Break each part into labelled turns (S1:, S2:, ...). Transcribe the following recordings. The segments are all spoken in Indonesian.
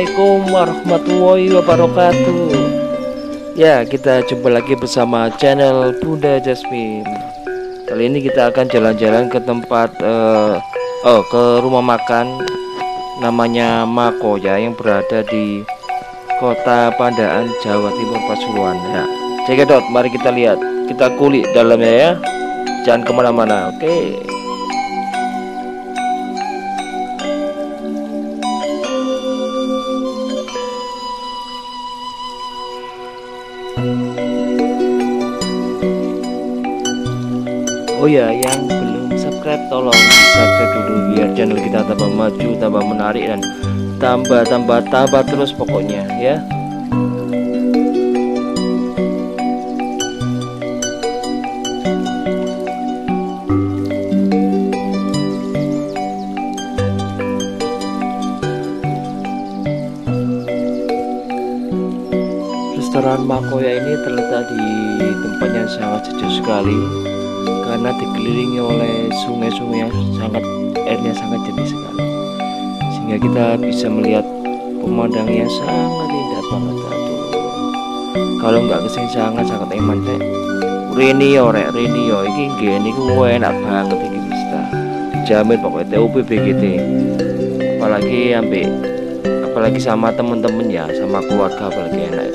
S1: Assalamualaikum warahmatullahi wabarakatuh. Ya kita jumpa lagi bersama channel Bunda Jasmine. Kali ini kita akan jalan-jalan ke tempat uh, Oh ke rumah makan Namanya Mako ya Yang berada di Kota Pandaan Jawa Timur Pasuruan. Ya Cekidot mari kita lihat. Kita kulik dalamnya ya. Jangan ke mana-mana. Oke. okay. Oh ya, yang belum subscribe tolong subscribe dulu biar channel kita tambah maju, tambah menarik dan tambah tambah tambah terus pokoknya ya. Restoran Makoya ini terletak di tempat yang sangat sejuk sekali karena dikelilingi oleh sungai-sungai yang sangat airnya sangat jernih sekali. Sehingga kita bisa melihat pemandangan yang sangat indah banget aduh kalau nggak ke sini sangat sangat eman teh. Renio rek Renio ini gini gue enak banget ini bisa dijamin pokoknya TUP BGT apalagi ambil apalagi sama temen-temen ya sama keluarga apalagi enak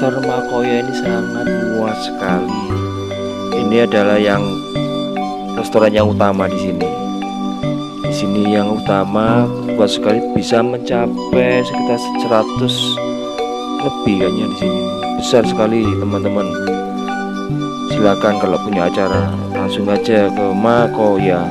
S1: Restoran Makoya ini sangat luas sekali. Ini adalah yang restoran yang utama di sini. Di sini yang utama luas sekali bisa mencapai sekitar 100 lebih kayaknya di sini. Besar sekali teman-teman. Silakan kalau punya acara langsung aja ke Makoya.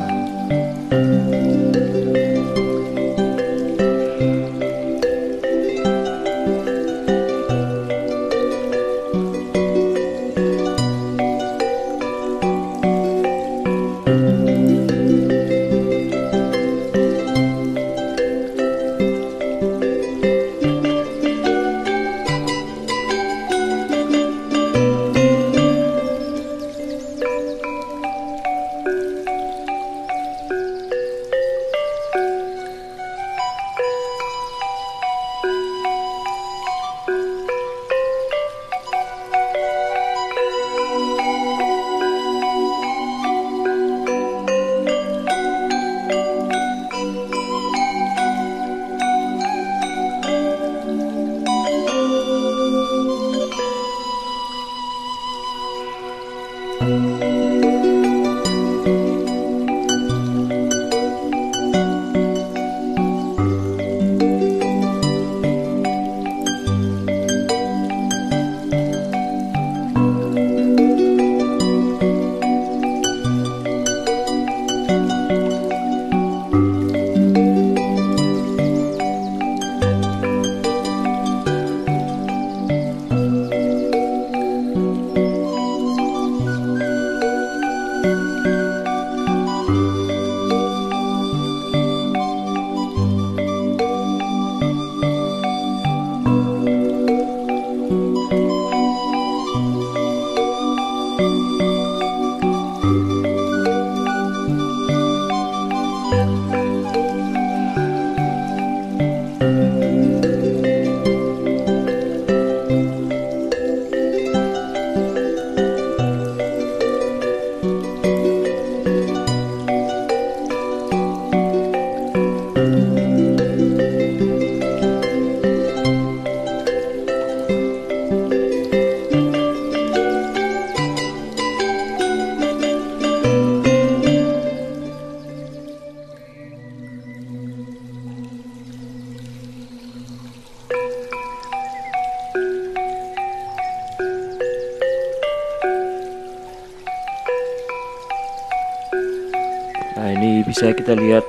S1: Ini bisa kita lihat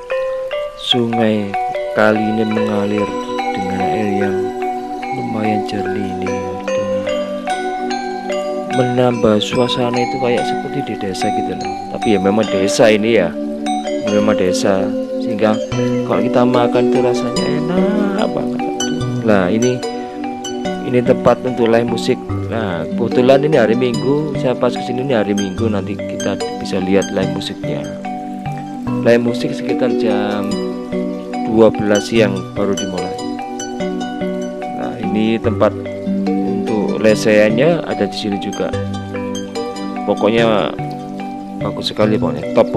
S1: sungai kali ini mengalir dengan air yang lumayan jernih ini. Menambah suasana itu kayak seperti di desa gitu loh. Tapi ya memang desa ini ya. Memang desa. Sehingga kalau kita makan itu rasanya enak banget. Nah ini ini tempat untuk live musik nah kebetulan ini hari minggu. Saya pas ke sini ini hari minggu. Nanti kita bisa lihat live musiknya live musik sekitar jam 12 siang baru dimulai. Nah ini tempat untuk lesehannya ada di sini juga. Pokoknya bagus sekali pokoknya top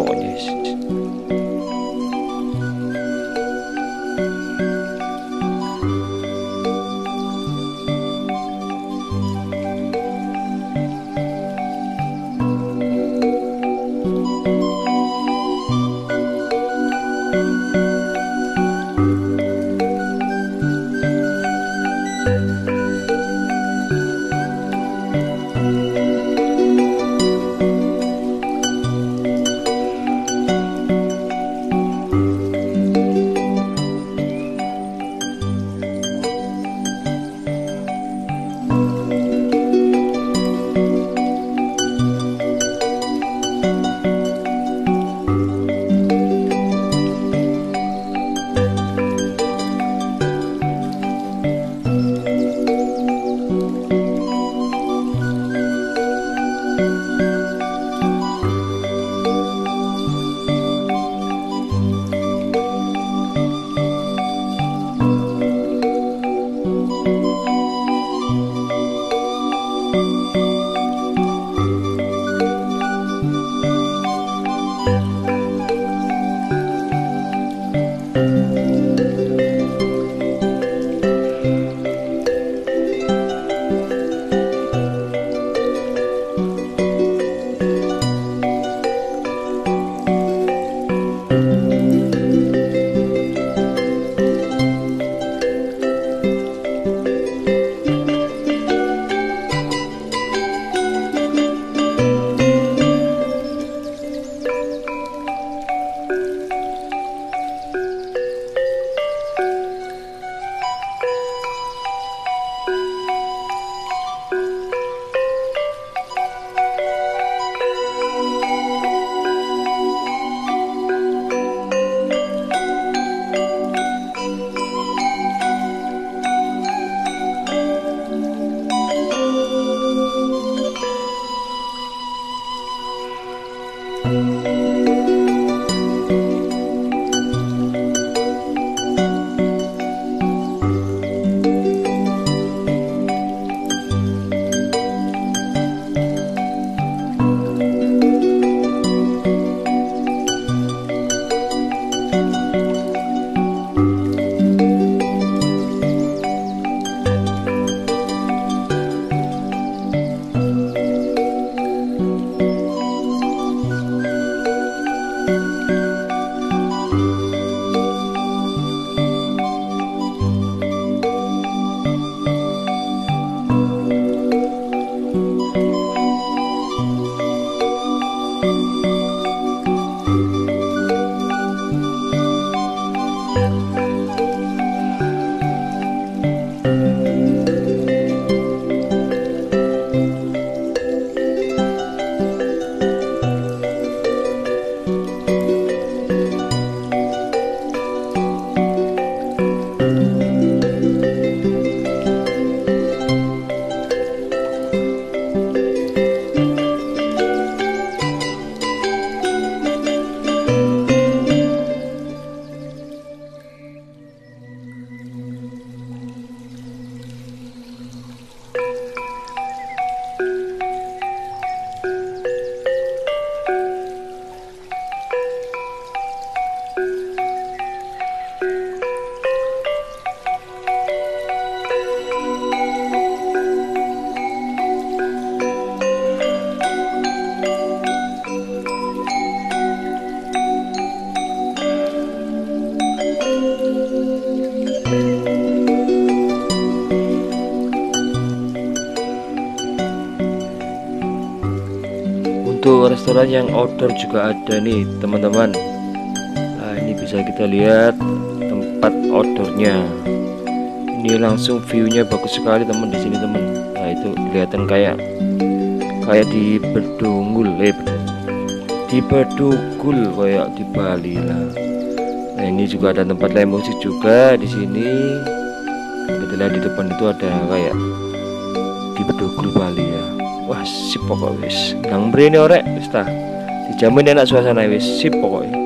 S1: yang outdoor juga ada nih teman-teman. Nah ini bisa kita lihat tempat outdoornya. Ini langsung viewnya bagus sekali teman di sini teman. Nah itu kelihatan kayak kayak di Bedungul eh di Bedugul kayak di Bali lah. Nah ini juga ada tempat live musik juga di sini. Kita lihat di depan itu ada kayak di Bedugul Bali ya wah sip pokok wis. Nang ini orek wis ta. Dijamin enak suasana wis. Sip pokoknya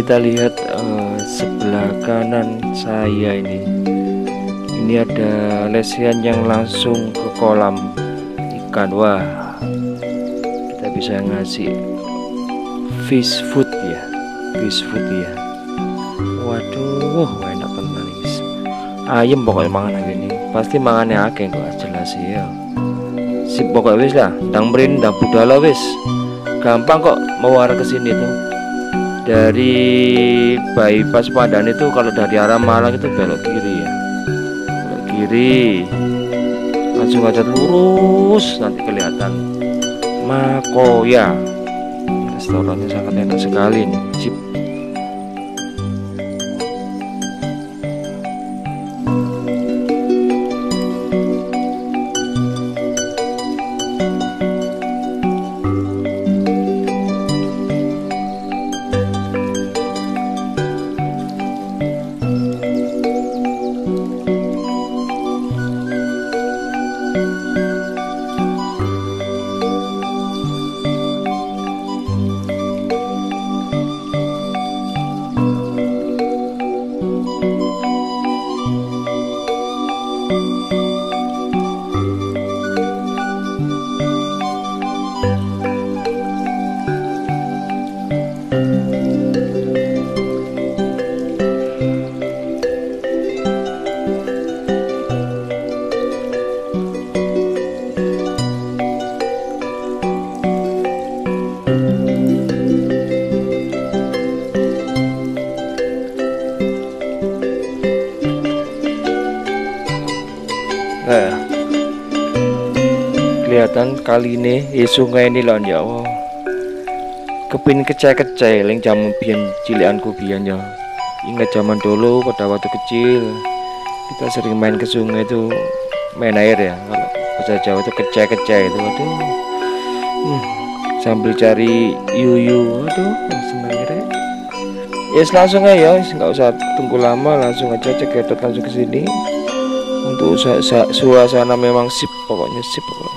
S1: kita lihat uh, sebelah kanan saya ini. Ini ada lesian yang langsung ke kolam ikan. Wah kita bisa ngasih fish food ya fish food ya. Waduh enak banget ayam pokoknya mangan ini. Pasti mangannya akeh kok jelas ya. Sip pokoknya wis lah. Ndang mrin ndang budala wis. Gampang kok mau arah ke sini tuh dari bypass Padan itu kalau dari arah Malang itu belok kiri ya. Belok kiri. Langsung aja lurus nanti kelihatan. Makoya. Restorannya sangat enak sekali nih sip kali ini eh, sungai ini loh ya Allah. Kepin kecil-kecil yang jamu bian cilianku bian ya. Ingat zaman dulu pada waktu kecil kita sering main ke sungai itu main air ya. Kalau bahasa Jawa itu kecil-kecil itu aduh. Hmm, sambil cari yuyu aduh senang ya yes langsung aja nggak usah tunggu lama langsung aja cek langsung ke sini untuk suasana memang sip pokoknya sip pokoknya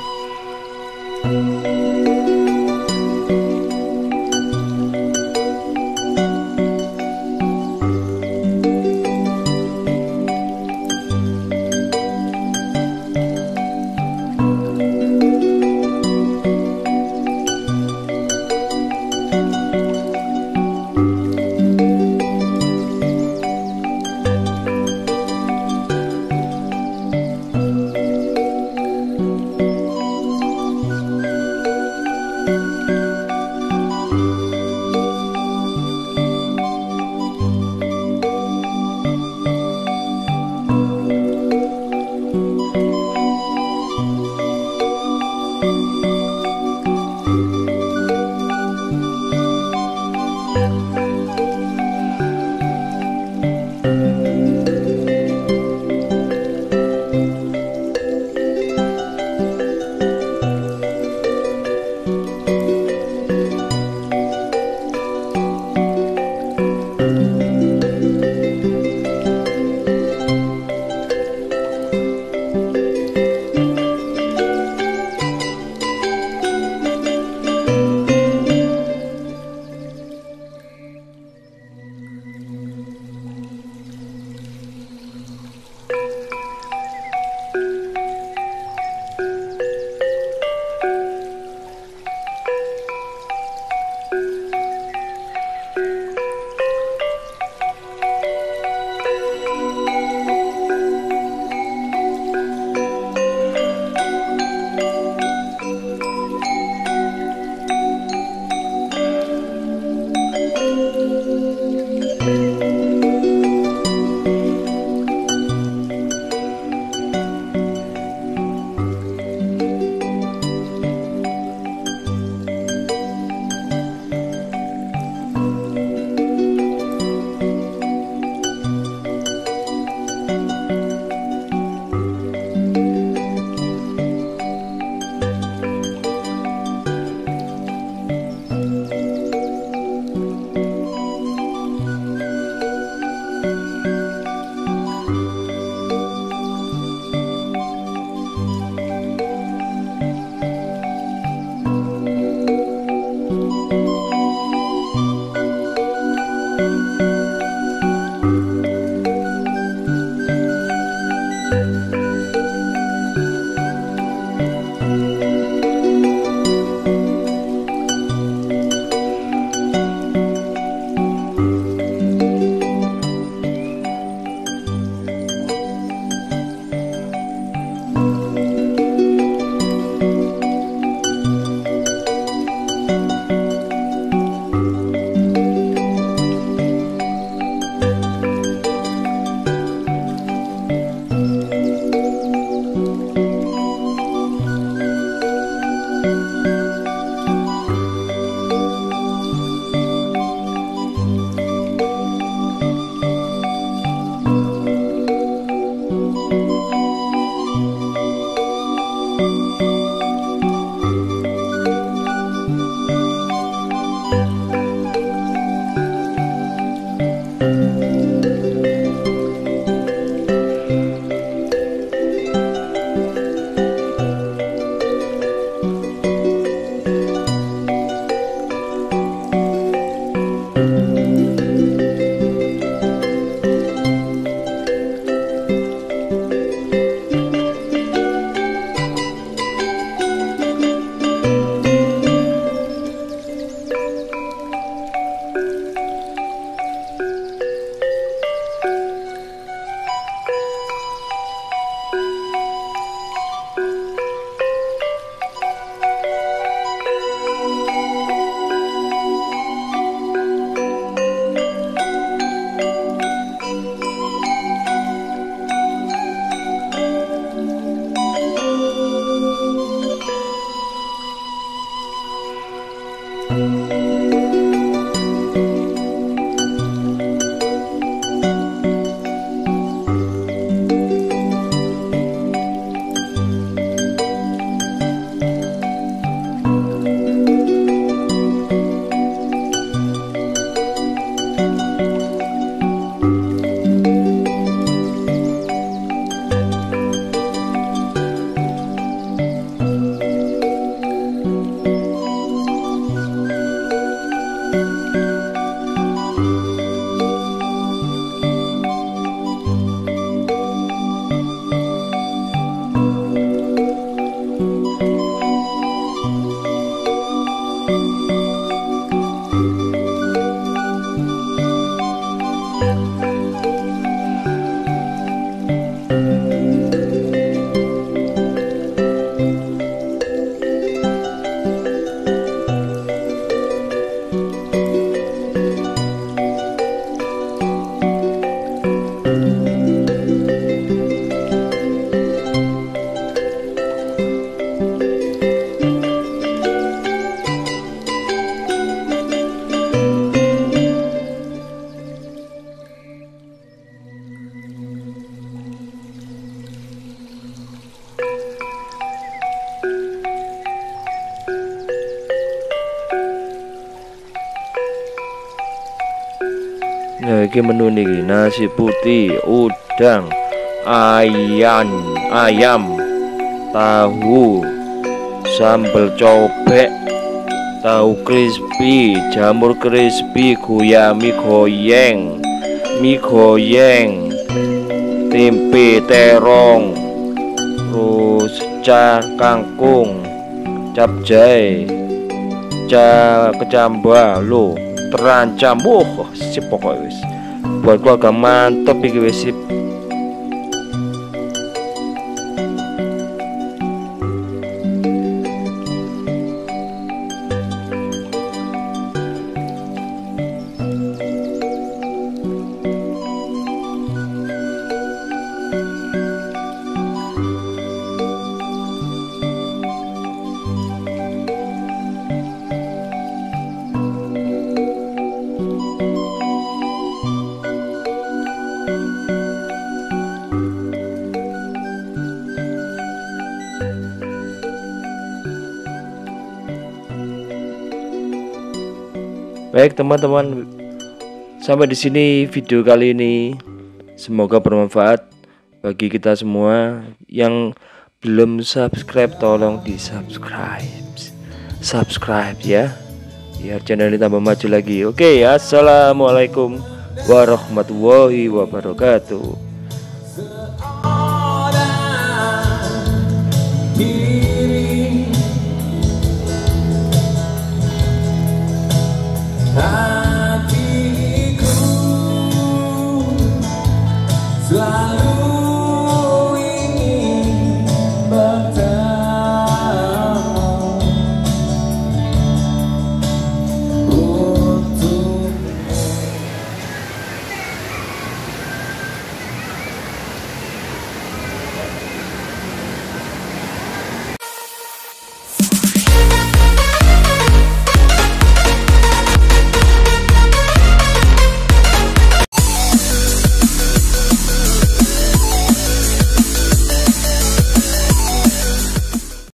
S1: Ini menu nih nasi putih, udang, ayam, ayam, tahu, sambal cobek, tahu crispy, jamur crispy, guyami goyeng, mie goyeng, tempe terong, terus cah kangkung, capcay, cah kecamba lo terancam wah si pokoknya buat agak mantep iki wis Baik teman-teman, sampai di sini video kali ini. Semoga bermanfaat bagi kita semua yang belum subscribe tolong di subscribe subscribe ya biar channel ini tambah maju lagi. Oke assalamualaikum warahmatullahi wabarakatuh I